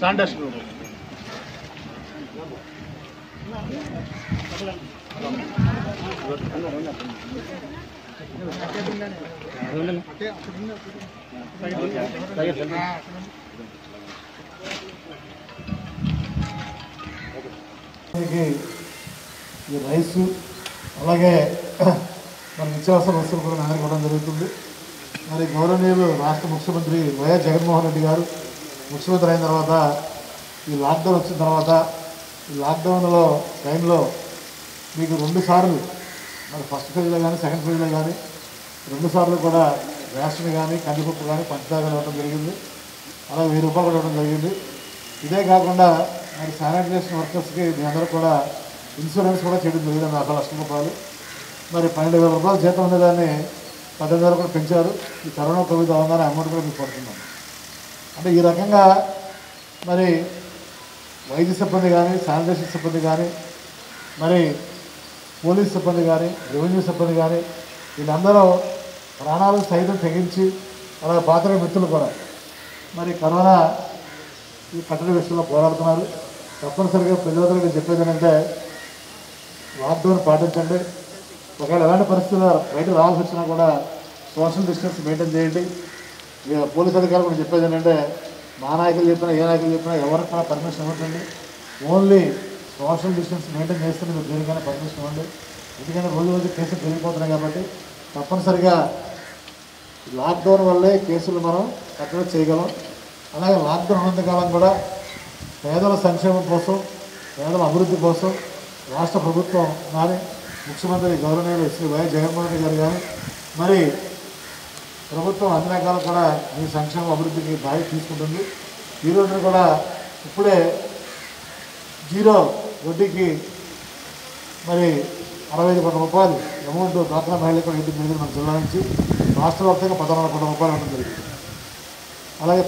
Sanders rice అలాగే మన నిత్యావసర వస్తువులు కూడా నాయకు జరుగుతుంది. మరి గౌరవనీయులు రాష్ట్ర ముఖ్యమంత్రి వైఎస్ జగన్మోహన్ రెడ్డి గారు ముఖ్యమంత్రి అయిన తర్వాత ఈ లాక్డౌన్ వచ్చిన తర్వాత ఈ లాక్డౌన్లో టైంలో మీకు రెండు సార్లు మరి ఫస్ట్ ఫేజ్లో కానీ సెకండ్ ఫేజ్లో కానీ రెండు సార్లు కూడా రేషన్ కానీ కందిపప్పు కానీ పంచదార ఇవ్వడం జరిగింది. అలాగే వెయ్యి రూపాయలు ఇవ్వడం జరిగింది. ఇదే కాకుండా మరి శానిటైజేషన్ వర్కర్స్కి మీ అందరూ కూడా ఇన్సూరెన్స్ కూడా చేయడం జరిగింది నలభై లక్షల రూపాయలు. మరి పన్నెండు వేల రూపాయలు జీతం ఉండేదాన్ని పద్దెనిమిది వేలు కూడా పెంచారు. ఈ కరోనా కోవిడ్ అవగానే అమౌంట్ కూడా మీకు పడుతున్నాం అంటే ఈ రకంగా మరి వైద్య సిబ్బంది కానీ శానిటేషన్ సిబ్బంది కానీ మరి పోలీస్ సిబ్బంది కానీ రెవెన్యూ సిబ్బంది కానీ వీళ్ళందరూ ప్రాణాలు సైతం తెగించి అలా పాత్ర మిత్రులు కూడా మరి కరోనా ఈ కట్టడి విషయంలో పోరాడుతున్నారు. తప్పనిసరిగా ప్రజలందరికీ చెప్పేది ఏంటంటే లాక్డౌన్ పాటించండి. ఒకవేళ ఎలాంటి పరిస్థితుల్లో బయట రావాల్సి వచ్చినా కూడా సోషల్ డిస్టెన్స్ మెయింటైన్ చేయండి. ఇక పోలీస్ అధికారులు కూడా చెప్పేది ఏంటంటే మా నాయకులు చెప్పినా ఏ నాయకులు చెప్పినా ఎవరికి కూడా పర్మిషన్ ఇవ్వండి ఓన్లీ సోషల్ డిస్టెన్స్ మెయింటైన్ చేస్తే మీరు దేనికైనా పర్మిషన్ ఇవ్వండి. ఎందుకంటే రోజు రోజు కేసులు పెరిగిపోతున్నాయి కాబట్టి తప్పనిసరిగా లాక్డౌన్ వల్లే కేసులు మనం కట్టడి చేయగలం. అలాగే లాక్డౌన్ ఉన్నంతకాలం కూడా పేదల సంక్షేమం కోసం పేదల అభివృద్ధి కోసం రాష్ట్ర ప్రభుత్వం కానీ ముఖ్యమంత్రి గౌరవనీయులు శ్రీ వైఎస్ జగన్మోహన్ రెడ్డి గారు కానీ మరి ప్రభుత్వం అన్ని రకాలు కూడా మీ సంక్షేమ అభివృద్ధికి బాధ్యత తీసుకుంటుంది ఈ రోజున కూడా ఇప్పుడే జీరో వడ్డీకి మరి అరవై ఐదు కోట్ల రూపాయలు అమౌంట్ డ్వాక్రా మహిళలకు కూడా ఇంటికి జరిగింది మన జిల్లా నుంచి రాష్ట్ర వ్యాప్తంగా పద్నాలుగు కోట్ల రూపాయలు ఇవ్వడం జరిగింది. అలాగే